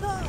Father!